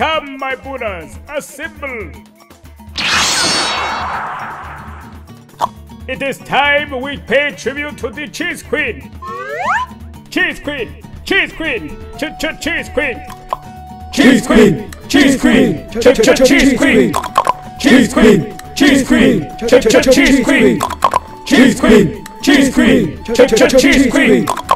Come, my Buddhas, assemble. It is time we pay tribute to the Cheese Queen. Cheese Queen, Cheese Queen, ch ch Cheese Queen. Cheese Queen, Cheese Queen, ch ch Cheese Queen. Cheese Queen, Cheese Queen, ch ch Cheese Queen. Cheese Queen, Cheese Queen, ch ch Cheese Queen.